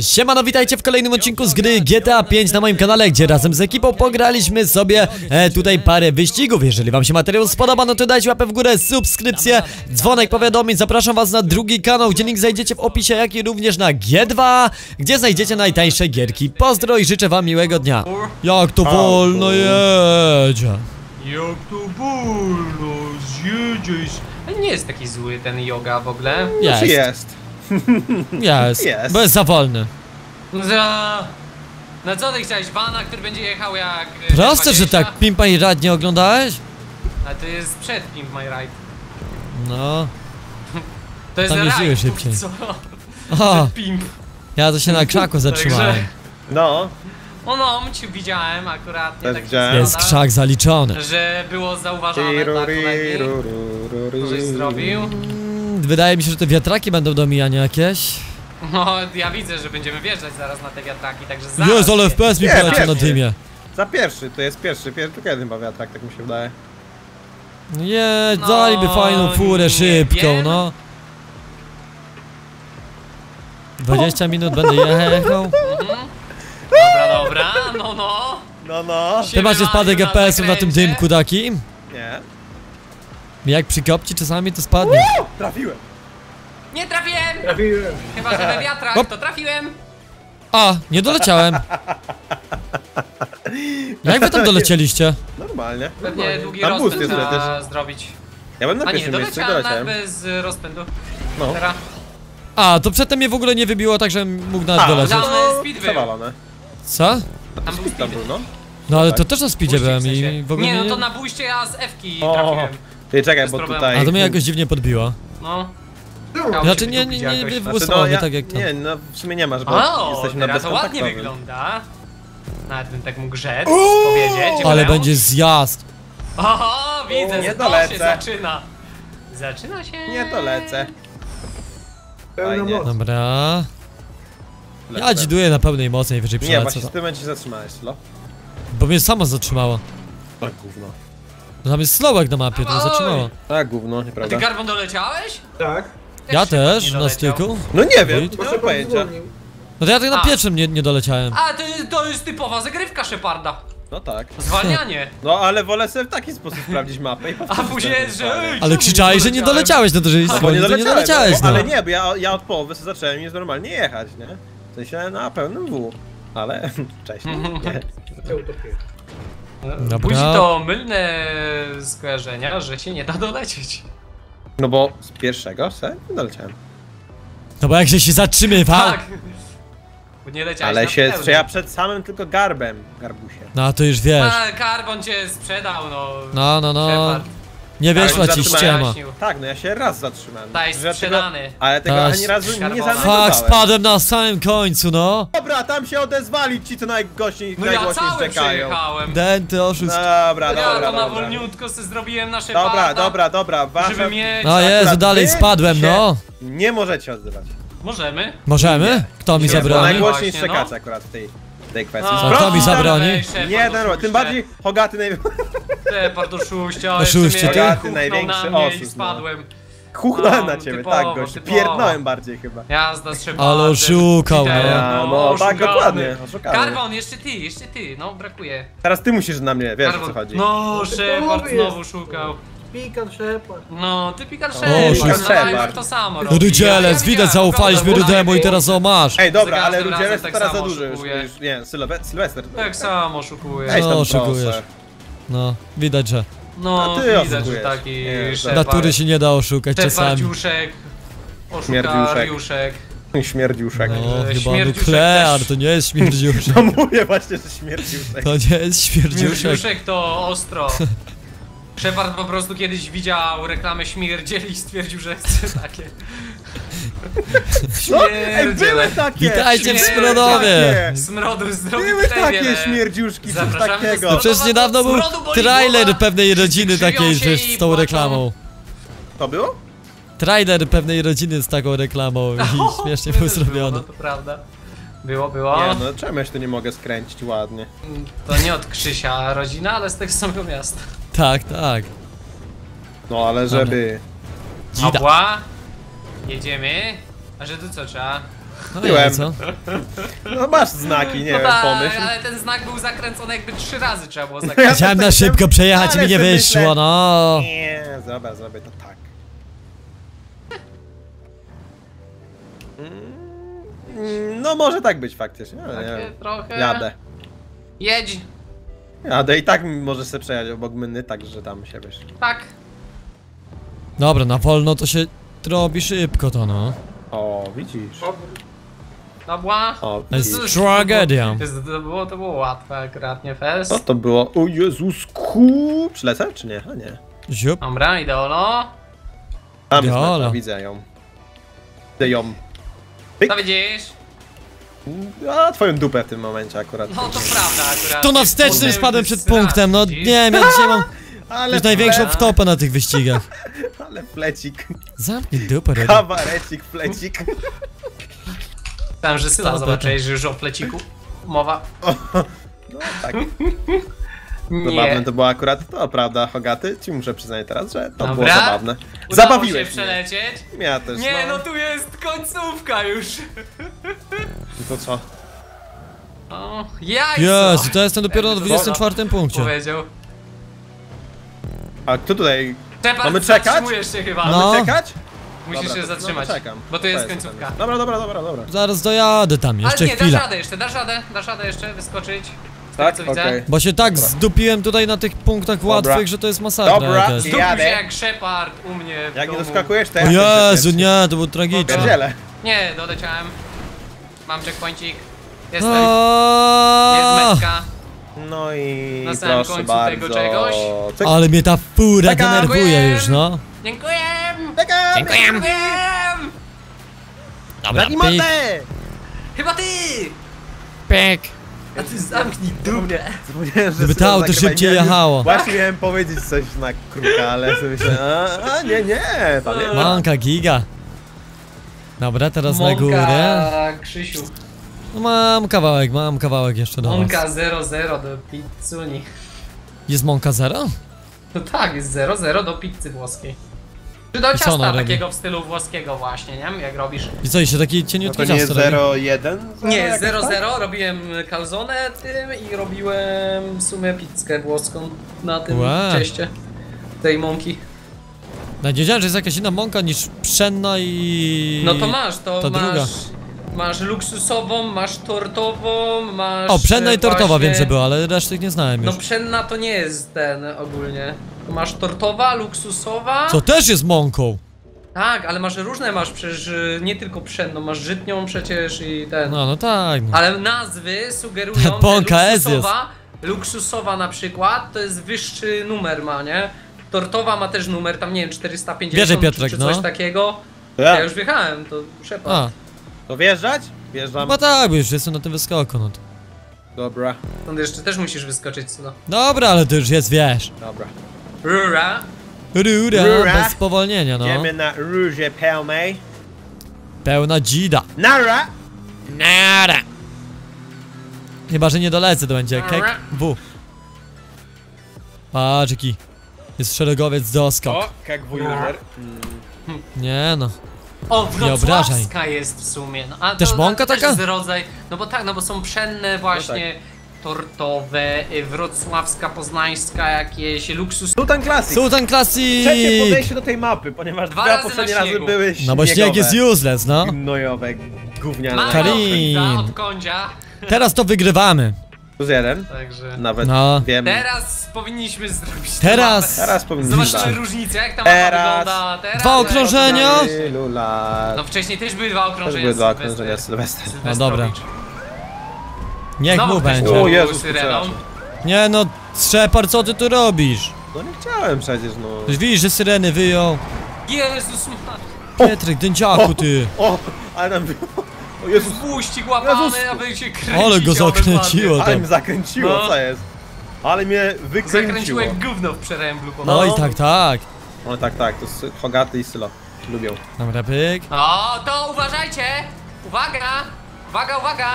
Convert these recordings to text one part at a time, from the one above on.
Siemano, witajcie w kolejnym odcinku z gry GTA 5 na moim kanale, gdzie razem z ekipą pograliśmy sobie e, tutaj parę wyścigów. Jeżeli wam się materiał spodoba, no to dajcie łapę w górę, subskrypcję, dzwonek powiadomień. Zapraszam was na drugi kanał, gdzie link znajdziecie w opisie, jak i również na G2, gdzie znajdziecie najtańsze gierki. Pozdro i życzę wam miłego dnia. Jak to wolno jedzie. Jak to wolno zjedziesz. A Nie jest taki zły ten yoga w ogóle. Jest, Czy jest? jest, Jest. bo jest za wolny. Za... No co ty chciałeś? Vana, który będzie jechał jak... e, Proste, że 20? tak, Pimpa i Rad nie oglądałeś? A to jest przed Pimp My Ride. No, To jest Tam ride, szybciej. Co? o, Pimp. ja to się na krzaku zatrzymałem. No, O no, cię widziałem akurat. Nie tak widziałem. Jest krzak zaliczony. Że było zauważone dla kolegi. Żeś zrobił. Wydaje mi się, że te wiatraki będą do mijania jakieś. No, ja widzę, że będziemy wjeżdżać zaraz na te wiatraki, także zaraz... Jezu, ale FPS mi poleciał na dymie. Za pierwszy, to jest pierwszy, pierwszy, tylko jeden chyba wiatrak, tak mi się wydaje. Nie, No, daliby fajną furę szybką, wiem. no. 20 minut będę jechał. Dobra, dobra, no no. No, no. Ty macie spadek FPS-ów na tym dymku taki? Nie. Jak przykopci czasami to spadnie. Trafiłem. Nie trafiłem! Trafiłem. Chyba, że we wiatrak, Hop. to trafiłem. A, nie doleciałem. Jak wy tam dolecieliście? Normalnie. Pewnie długi Tam boost rozpęd jest trzeba przecież. zrobić. Ja byłem na A nie, pierwszym miejscu, doleciałem y, rozpędu. No. Teraz A, to przedtem mnie w ogóle nie wybiło, także mógł nawet A, dolecieć. Tam no, speed był. Przewalone. Co? Tam był Tam speed. był, no. No ale to Tak. też na speedzie byłem w sensie. i w ogóle Nie, no to na bójście ja z F-ki O, trafiłem. Ty czekaj, bo problemu. tutaj... A to mnie jakoś dziwnie podbiło. No. Znaczy nie, nie, nie, nie Znaczy, wygłosowało mnie ja, tak jak tam. Nie, no w sumie nie ma, żeby O, jesteśmy na to ładnie wygląda. Nawet bym tak mógł rzec, powiedzieć. Ale będzie zjazd. Oho, widzę, Nie że to się zaczyna. Zaczyna się. Nie, to lecę. Fajnie. Dobra. Ja Lecę. dziduję na pełnej mocy, najwyżej Nie, przelecę właśnie w to. tym momencie zatrzymałeś, lo. Bo mnie samo zatrzymało. Tak, gówno. No tam jest slowek na mapie, to zatrzymało. Tak, gówno, A ty nieprawda? Garbon doleciałeś? Tak. Ja też, na doleciał? styku. No nie wiem, Wójt? Proszę pan pojęcia. No to ja tak na A. pierwszym nie, nie doleciałem. A, to, to jest typowa zagrywka Sheparda. No tak. Zwalnianie. No ale wolę sobie w taki sposób sprawdzić mapę i A powtórzyć później ten jest, że ej, Ale czemu krzyczałeś, że nie doleciałeś, no to że Bo nie to nie doleciałem, doleciałeś, no, no. Ale nie, bo ja, ja od połowy sobie zacząłem już normalnie jechać, nie? W sensie na pełnym W. Ale wcześniej nie. Dobra. Budzi to mylne skojarzenia, że się nie da dolecieć. No bo z pierwszego se nie doleciałem. No bo jak się się zatrzymywał. Tak. Bo nie leciałeś Ale się, pełnym. że ja przed samym tylko garbem, garbusie. No to już wiesz. A, Carbon cię sprzedał, no. No, no, no. Shepard. Nie wyszła ci ściema. Tak, no ja się raz zatrzymałem. Ja tego, sprzedany. ale tego ani razu nie zanegowałem. Fuck, spadłem na samym końcu, no. Dobra, tam się odezwali ci, co najgłośniej, No ja najgłośniej szczekają. przejechałem. Denty oszust. Dobra, ja dobra, to na dobra. wolniutko sobie zrobiłem na Sheparda. Dobra, dobra, dobra, wasza... Żeby mieć... No Jezu, dalej spadłem, no. Nie możecie odzywać. Możemy. Możemy? Kto mi zabroni? najgłośniej no. szczekacie akurat w tej, kwestii. No, kto mi zabroni? dalej, Shepard, Nie, no, oszuście. tym bardziej Hogaty naj... Oszuścia, Oszuście, jeszcze mnie ty? huknął Największy na mnie i oszust, no. spadłem. Chuchnąłem No, na ciebie, typowo, tak gość. typowo. Pierdnąłem bardziej chyba. Jazda Shepardem. Ale oszukał, no. Ja, no, tak, dokładnie, oszukany. Carbon, jeszcze ty, jeszcze ty, no brakuje. Teraz ty musisz na mnie, wiesz o co chodzi. No, Shepard znowu szukał. Pikan Shepard. No, ty pikar O, Shepard, Shepard. no Najmar to samo robi. Rudzielec, Ja widać, zaufaliśmy Rudemu i teraz o masz. Ej, dobra, ale Rudzielec to tak teraz za dużo już, nie, Sylwe Sylwester. Tak samo szukuje. No, oszukujesz. No, widać, że No, A ty widać, że oszukujesz. taki Nie, natury się nie da oszukać czasami. Szepardziuszek. Śmierdziuszek. Oszukariuszek. Śmierdziuszek. No, E, chyba śmierdziuszek nuklear, też. to nie jest śmierdziuszek. No mówię właśnie, że śmierdziuszek. To nie jest śmierdziuszek. Śmierdziuszek to ostro. Shepard po prostu kiedyś widział reklamę śmierdzieli i stwierdził, że chce takie. No, ej, były takie! Witajcie w. Smrodowie! Smrodu zrobił Były takie śmierdziuszki, coś Zapraszamy do takiego. No przecież niedawno był Smrodu boli trailer głowa. pewnej rodziny Krzywią takiej, się że i z tą płaczą. reklamą. To było? Trailer pewnej rodziny z taką reklamą i śmiesznie był No zrobiony. to prawda. Było, było. Nie, no czemu ja się tu nie mogę skręcić ładnie? To nie od Krzysia rodzina, ale z tego samego miasta. Tak, tak. No ale żeby... Dzida. Obła. Jedziemy. A że tu co trzeba? No Byłem. i co? No masz znaki, nie no wiem, tak, pomyśl. ale ten znak był zakręcony jakby trzy razy trzeba było zakręcić. Chciałem na szybko przejechać, Ale mi nie wyszło, myślę- no. Nie, dobra, zrobię to tak. Mm, No może tak być faktycznie, ale Takie nie. trochę... Jadę. Jedź, Jadę i tak możesz sobie przejechać obok myny, tak że tam się wiesz. tak. Dobra, na wolno to się robi szybko to, no. O, widzisz. Dobra. O, To jest tragedia. To, było, to było łatwe akurat, nie fest? Co to było? O Jezusku! Przylecę czy nie? A nie. Ziup. Dobra, ideolo. Tam jest Jola. meta, widzę ją. Widzę ją. Co widzisz? A twoją dupę w tym momencie akurat. No to prawda akurat. To na wstecznym Potem spadłem przed punktem, no nie wiem, ja dzisiaj mam Ale już największą wtopę na tych wyścigach. Ale flecik. Zamknij dupę, Reddy. Kawarecik, flecik. Tam, że Syla To zobaczyłeś, że już o pleciku mowa. No tak. Zabawne to było akurat to, prawda, Hogaty? Ci muszę przyznać teraz, że to było Dobra. zabawne. Udało Zabawiłeś się mnie. przelecieć. Ja też, Nie, no. no tu jest końcówka już. To co? O, jajco. Jezu, to jestem dopiero na Jakby 24 punkcie. Powiedział. A kto tutaj? Shepard, Mamy czekać? zatrzymujesz się chyba. No. Mamy czekać? Musisz Dobra, się to- zatrzymać. No, czekam. Bo to jest końcówka. Dobra, dobra, dobra, dobra. Zaraz dojadę tam, jeszcze Ale nie, chwilę. dasz radę jeszcze, dasz radę, dasz radę jeszcze wyskoczyć. Z Tak, co widzę. okej. Bo się tak zdupiłem tutaj na tych punktach łatwych, że to jest masakra Dobra. jakaś. Zdupił Jadę. się jak Shepard u mnie w Jak nie domu. doskakujesz, to O ja Jezu, nie, to było tragiczne. Pierdziele. Nie, doleciałem. Mam checkpointik. Jest, jest Aaaa! metka. No i Na samym proszę końcu bardzo. tego czegoś. Cyk. Ale mnie ta fura Czekam. denerwuje już, no. Dziękuję! Czekam! Dziękuję! Dobra, Taki pik, mordę! Chyba ty! pik. A ty zamknij dumę. Gdyby to auto szybciej jechało. Właśnie miałem powiedzieć coś na kruka, ale sobie myślałem, a, a nie, nie, ma. Manka giga. Dobra, teraz na górę. Monka, Krzysiu. No mam kawałek, mam kawałek jeszcze do. Monka 00 do pizzuni. Jest Monka zero? No tak, jest 00 do pizzy włoskiej. Czy do I ciasta ona robi? takiego w stylu włoskiego właśnie, nie? Jak robisz. I co, jeszcze taki No cieniutki to nie jest ciasto robi? 0-1? Nie, 00 robiłem calzone tym i robiłem w sumie pizzkę włoską na tym Wow. cieście. Tej mąki. No, nie wiedziałem, że jest jakaś inna mąka niż pszenna i... No to masz, to ta masz. druga. Masz luksusową, masz tortową, masz. O, pszenna e, i tortowa właśnie- wiem, że była, ale resztek nie znałem No już. pszenna to nie jest ten ogólnie. To Masz tortowa, luksusowa. Co też jest mąką? Tak, ale masz różne, masz przecież y, nie tylko pszenną, masz żytnią przecież i ten. No, no tak. No. Ale nazwy sugerują, że luksusowa, luksusowa na przykład to jest wyższy numer ma, nie? Tortowa ma też numer, tam nie wiem, 450 Bierze czy- Piotrek, czy coś no. takiego. Ja ja. już wjechałem, to szepa. To wjeżdżać? Wjeżdżam. chyba tak, bo już jestem na tym wyskoku, no to. Dobra, Stąd jeszcze też musisz wyskoczyć co? Dobra, ale to już jest, wiesz. dobra. Rura. Rura, Rura. bez spowolnienia, no. Idziemy na róże pełnej. Pełna dzida. Nara! Nara. Chyba, że nie dolecę, to będzie kek W. Patrz jaki jest szeregowiec doskok. O, jak wujuzer. Nie no. O, wrocławska jest w sumie. No, a Też to, mąka to też taka? jest rodzaj, no bo tak, no bo są pszenne właśnie, tortowe, y, wrocławska, poznańska, jakieś luksus. Sultan Classic. Sultan Classic! Trzecie podejście do tej mapy, ponieważ Dwa dwa, razy poprzednie razy były No bo śnieg jest useless, no. Gnojowe, gówniane. Karin. od kądzia, Teraz to wygrywamy. Plus jeden. także... Nawet No. wiem. Teraz powinniśmy zrobić Teraz. mapę. Teraz powinniśmy. Zobaczymy różnicę, jak ta mapa Teraz. wygląda teraz. Dwa okrążenia. Lat. No wcześniej też były dwa Też okrążenia były dwa Sylwester- okrążenia Sylwestra. No dobra. Niech Znowu mu będzie. O Jezus. Nie no, Szepard, co ty tu robisz? No nie chciałem przecież, no. Już widzisz, że syreny wyjął. Jezus ma... Pietrek, dędziaku ty. O, ale nam było. O Jezus, Buścik łapany, Jezus. aby się kręcić. Ale go zakręciło ale tam. mnie zakręciło, No. co jest? Ale mnie wykręciło. Zakręciło jak gówno w przeręblu po No i tak, tak. No tak, tak, to Hogaty i Sylo lubią. Dobra, pyk. O, to uważajcie! Uwaga! Uwaga, uwaga!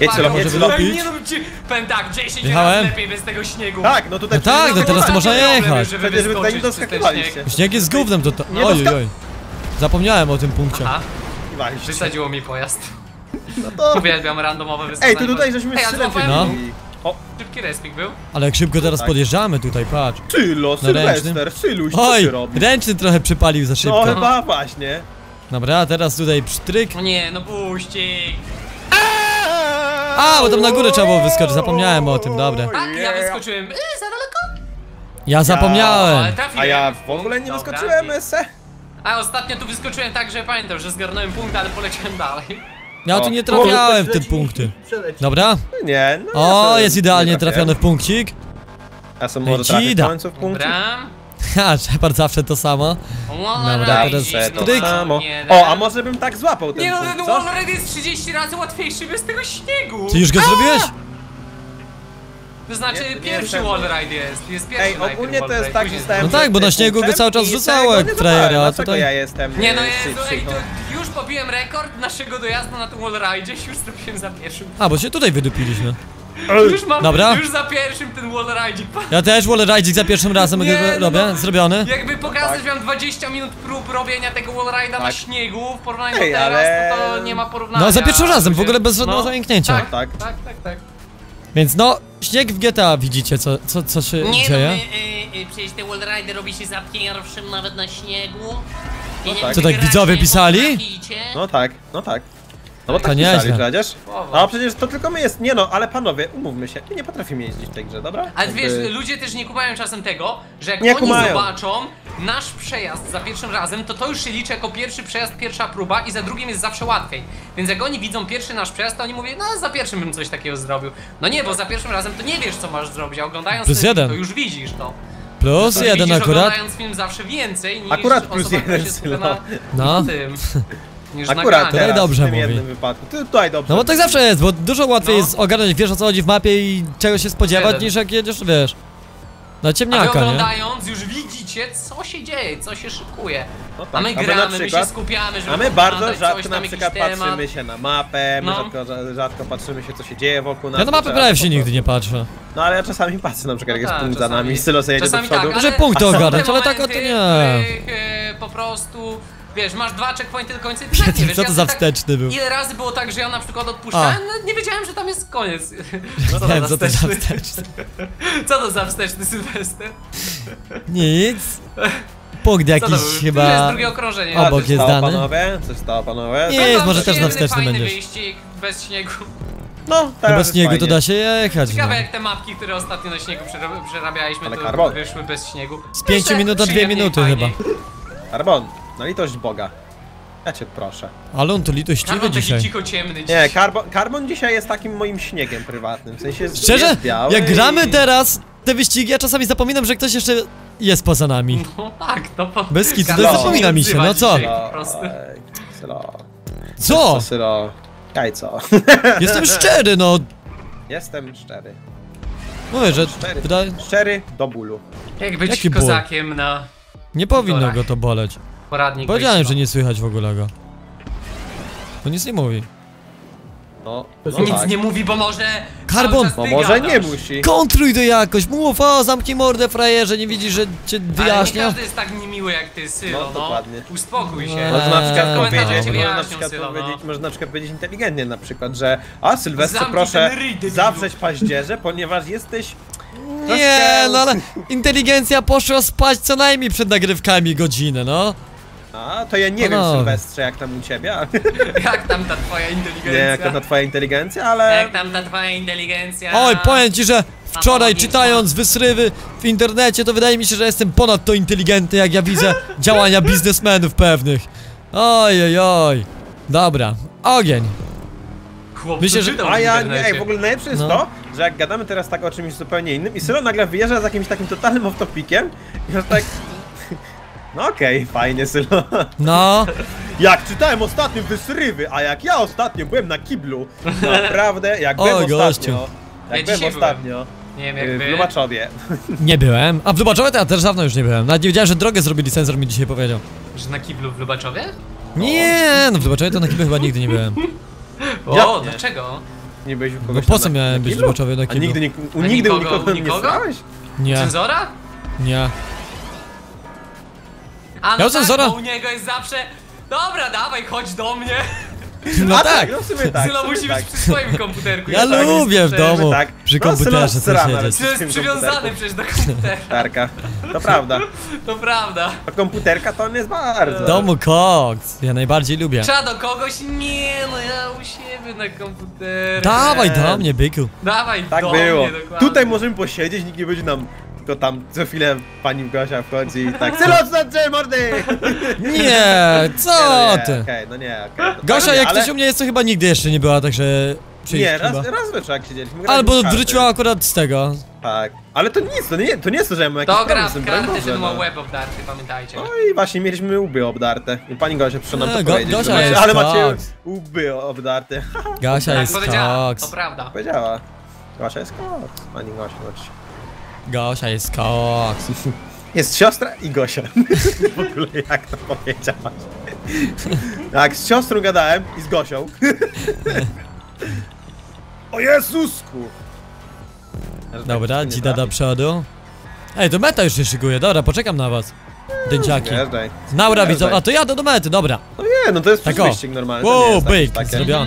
Jedź, Sylo, jedź, Sylo. Ej, Nie róbcie... Powiem tak, 10 Jechałem. razy lepiej bez tego śniegu. Tak, no tutaj No tak, no teraz to można jechać. Żeby wy tutaj nie wyskoczyć przez ten doskakiwaliście. śnieg. Śnieg jest z gównem, to... to... Nie Oj, doska- oj. Zapomniałem o tym punkcie. Aha. Waliście. Wysadziło mi pojazd. No to... Uwielbiam randomowe Ej, wysadzenie. to tutaj żeśmy Ej, a złapałem No. O, Szybki respik był. Ale jak szybko teraz Tak. podjeżdżamy tutaj, patrz. Tylo, Sylwester, Syluś, co Oj, robisz? ręczny trochę przypalił za No szybko. chyba właśnie. Dobra, teraz tutaj psztryk. O nie, no puścik. A, bo tam na górę trzeba było wyskoczyć, zapomniałem o tym, dobra. Tak, ja wyskoczyłem. Yy, za daleko? Ja zapomniałem. A ja w ogóle nie wyskoczyłem, ese. A ostatnio tu wyskoczyłem tak, że pamiętam, że zgarnąłem punkt, ale poleciałem dalej. Ja tu O. nie trafiałem w te punkty. Dobra? Nie, no O, jest idealnie nie trafiony w punkcik. Ja sam może trafię w końcu w punkcie. Dobra. Ha, Shepard zawsze to samo. Dobra, teraz no tryk. O, a może bym tak złapał ten Nie no, ten co? wall ride jest 30 razy łatwiejszy bez tego śniegu. Ty już go zrobiłeś? To znaczy Nie, nie pierwszy jestem. wall ride jest. Jest pierwszy Ej, ogólnie to jest tak, że stałem No tak, bo na śniegu go cały czas rzucało jak frajera, a tutaj- ja jestem Nie no Jezu, szybszy, ej, no. to już pobiłem rekord naszego dojazdu na tym wall ride, już zrobiłem za pierwszym. A, bo się tutaj wydupiliśmy. Już mam, Dobra. już za pierwszym ten wall ride. Ja też wall ride'ik za pierwszym razem Nie, no, robię, no. zrobiony. Jakby pokazać wam 20 minut prób robienia tego wall ride'a na Tak. śniegu w porównaniu Ej, do teraz, ale- to, to nie ma porównania. No, za pierwszym razem, w ogóle bez żadnego zamięknięcia. Tak, Tak. tak, tak, tak. tak. Więc no, śnieg w GTA widzicie, co, co, co się Nie dzieje. no, my, y, y, przecież te wallrider robi się za pierwszym nawet na śniegu. Nie tak. Co tak widzowie pisali? No tak, no tak. No bo To tak nieźle. pisali przecież. No przecież to tylko my jest. Nie no, ale panowie, umówmy się, my nie potrafimy jeździć w tej grze, dobra? Ale Jakby- wiesz, ludzie też nie kumają czasem tego, że jak Nie oni kumają. zobaczą nasz przejazd za pierwszym razem, to to już się liczy jako pierwszy przejazd, pierwsza próba i za drugim jest zawsze łatwiej. Więc jak oni widzą pierwszy nasz przejazd, to oni mówią, no za pierwszym bym coś takiego zrobił. No nie, bo za pierwszym razem to nie wiesz co masz zrobić, a oglądając Plus ten to już widzisz to. Plus To jeden widzisz akurat. oglądając film zawsze więcej niż Akurat plus osoba, która jeden, się skupia Sylo. na, No. na tym. Niż Akurat nagraniu. Tutaj teraz, dobrze w tym mówi. jednym wypadku. Ty, tutaj dobrze. No bo tak zawsze jest, bo dużo łatwiej No. jest ogarnąć, wiesz o co chodzi w mapie i czego się spodziewać, Jeden. niż jak jedziesz, wiesz, na A wy ciemniaka, nie? oglądając już widzicie co się dzieje, co się szykuje. No tak, A my a my na gramy, my się skupiamy, żeby A my bardzo oglądać rzadko coś na tam, przykład jakiś temat. patrzymy się na mapę, my No. rzadko, rza- rzadko patrzymy się co się dzieje wokół nas. Ja na mapę prawie się nigdy nie patrzę. No ale ja czasami patrzę na przykład jak No jest tak, punkt za czasami- nami, Sylo sobie jedzie do czasami przodu. tak, ale punkty są te ogarnąć, ale tak, a to momenty, nie. w których, e, po prostu, wiesz, masz dwa checkpointy do końca i ty tak nie wiesz. Co ja to sobie za tak- wsteczny był? Ile razy było tak, że ja na przykład odpuszczałem, no, nie wiedziałem, że tam jest koniec. Co to Wiem, za co to za wsteczny? wsteczny. Co to za wsteczny Sylwester? Nic. Punkt Co to jakiś był? To jest chyba... drugie okrążenie. A, obok coś jest stało, dany. panowie? Coś stało panowie? Nie, jest, może też na wstecznym fajny będziesz. wyścig bez śniegu. No, No teraz bez jest śniegu to fajnie. da się jechać, no. Ciekawe jak te mapki, które ostatnio na śniegu przera- przerabialiśmy, Ale to karbon. wyszły bez śniegu. Z pięciu Myślę, minut na dwie przyjemniej, minuty fajniej. chyba. Carbon, na litość Boga. Ja cię proszę. Ale on to litościwy Karbon dzisiaj. cicho ciemny Nie, dziś. Carbon, Carbon dzisiaj jest takim moim śniegiem prywatnym, w sensie Szczerze, jest biały jak gramy i... teraz te wyścigi, ja czasami zapominam, że ktoś jeszcze jest poza nami. No tak, no po... Bez kitu, to Karbon zapomina mi się, no co? Sylo. Co? Sylo. Jajco. Jestem szczery, no. Jestem szczery. Mówię, że Szczery. wydaje... Szczery do bólu. Jak być Jaki ból? kozakiem na Nie powinno go to boleć. Poradnik Powiedziałem, że wojskowy. nie słychać w ogóle go. To nic nie mówi. No, To no Nic tak. nie mówi, bo może Karbon! Bo ty może nie musi. Kontruj to jakoś, mów, o, zamknij mordę, frajerze, nie widzisz, że cię Ale nie wyjaśnia? każdy jest tak niemiły jak ty, Sylo, No, no. dokładnie. Uspokój się. No, Można na przykład Eee. powiedzieć, ci można na przykład Sylo, no. powiedzieć, można na przykład powiedzieć inteligentnie na przykład, że a Sylwester Zamknij proszę ryj, zawrzeć paździerze, ponieważ jesteś Nie, no ale inteligencja poszła spać co najmniej przed nagrywkami godzinę, no. A, to ja nie wiem Panowie. Sylwestrze jak tam u ciebie, Jak tam ta twoja nie inteligencja? jaka ta twoja inteligencja, ale Jak tam ta twoja inteligencja? Oj, powiem ci, że wczoraj czytając wysrywy w internecie, to wydaje mi się, że jestem ponadto inteligentny, jak ja widzę działania biznesmenów pewnych. Oj, oj, oj. Dobra, ogień. Chłop Myślę, że- A ja, nie, ej, w ogóle najlepsze jest No. to, że jak gadamy teraz tak o czymś zupełnie innym i Sylo nagle wyjeżdża z jakimś takim totalnym off-topiciem i już tak... No okej, fajnie Sylo. No, Jak czytałem ostatnio wysrywy, a jak ja ostatnio byłem na kiblu, naprawdę, jak byłem Oj, ostatnio, gościu. jak Ja byłem ostatnio Nie wiem y, jak w wy. Lubaczowie, nie byłem. A w Lubaczowie to ja też dawno już nie byłem. Nawet nie wiedziałem, że drogę zrobili, sensor mi dzisiaj powiedział. Że na kiblu w Lubaczowie? Nie, no w Lubaczowie to na kiblu chyba nigdy nie byłem. O, Jak nie? dlaczego? nie byłeś u No kogoś po tam co miałem być w? Lubaczowie na A kiblu? nigdy, nie- u, A nigdy u nikogo- nikogo u nie nikogo? stałeś? Nie, Cenzora? nie. A Ja no u cenzora- tak, bo u niego jest zawsze Dobra, dawaj, chodź do mnie. No A tak. no w tak. Sylo sumie musi tak. być przy swoim komputerku. Ja tak lubię w domu tak. przy No, komputerze sra siedzieć. To jest przywiązany przecież do komputera. Tarka. To prawda. To prawda. A komputerka to on jest bardzo. W domu koks. Ja najbardziej lubię. Trzeba do kogoś? Nie, no ja u siebie na komputerze. Dawaj do mnie, byku. Dawaj Tak do było. mnie, dokładnie. Tutaj możemy posiedzieć, nikt nie będzie nam. Tylko tam co chwilę pani Gosia wchodzi i tak. Sylo, znaczy mordy! Nie, co Nie, no ty? nie, Okej, no nie, okej. to Gosia, jak ale... ktoś u mnie jest, to chyba nigdy jeszcze nie była, także... Nie, raz, chyba. raz we trzech siedzieliśmy. Albo wróciła akurat z tego. Tak. Ale to nic, to nie, to nie jest to, że ja mam jakiś To problem gra z tym, karty, Boże, ten ma no. łeb obdarty, pamiętajcie. No i właśnie mieliśmy łby obdarte. I pani Gosia przyszła nam Nie, to Go- powiedzieć. Gosia że macie, jest ale macie koks. łby obdarte. Gosia Tak jest powiedziała, to koks. prawda. Powiedziała. Gosia jest koks. Pani Gosia. Gosia jest koks. Jest siostra i Gosia. w ogóle jak to powiedziałaś. Jak z siostrą gadałem i z Gosią. o Jezusku! Dobra, dzida do przodu. Ej, to meta już się szykuje, dobra, poczekam na was. Dęciaki. Naura widzą, a to jadę do mety, dobra. No nie, no to jest Tak tak normalny. Wow, byk, zrobione.